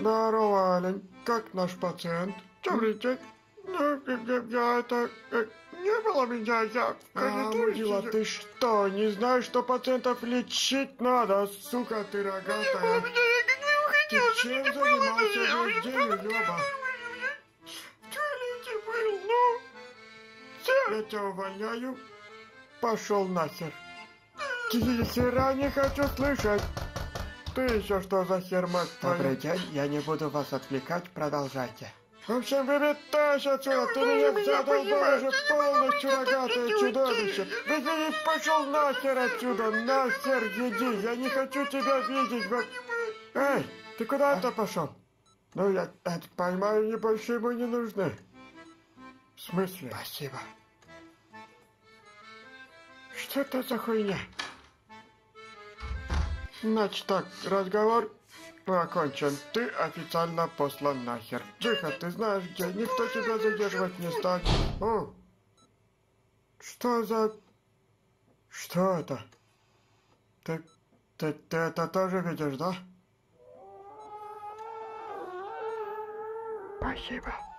Здорово, Ален. Как наш пациент? Добрый день. Ну, я, это... э, Не было меня, я... А, мудила, ты что, не знаешь, что пациентов лечить надо, сука ты Не рогатая? меня, я как не уходил. Ты чем занимался весь день, уёба? В туалете был, ну... Я тебя увольняю. Пошел нахер. Ни хера не хочу слышать. Ты еще что за хер, мать твою? Добрый день, я не буду вас отвлекать, продолжайте. В общем, выметайся отсюда, ты меня уже не полностью рогатое чудовище. Выйди, пошел нахер отсюда, нахер иди, я не хочу тебя видеть. вот. Эй, ты куда это пошел? Ну, я это поймаю, мне больше ему не нужны. В смысле? Спасибо. Что это за хуйня? Значит так, разговор окончен. Ты официально послан нахер. Выход ты знаешь где, никто тебя задерживать не станет. О! Что за... Что это? Ты, ты, ты это тоже видишь, да? Спасибо.